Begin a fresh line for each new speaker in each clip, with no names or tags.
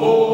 Lord.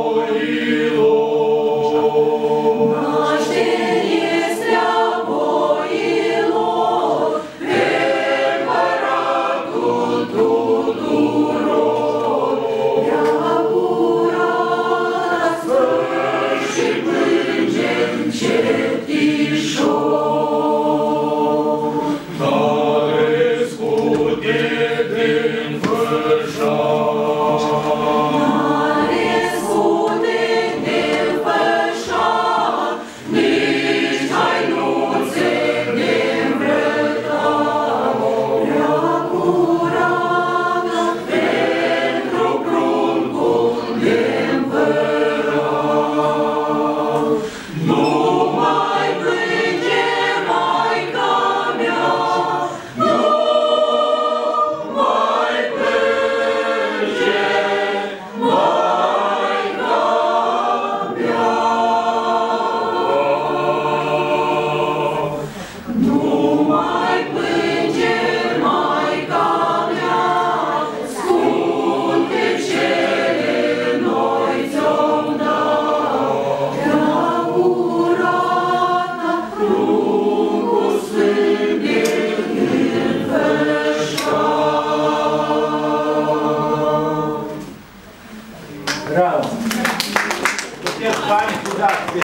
casa. Você é vai estudar.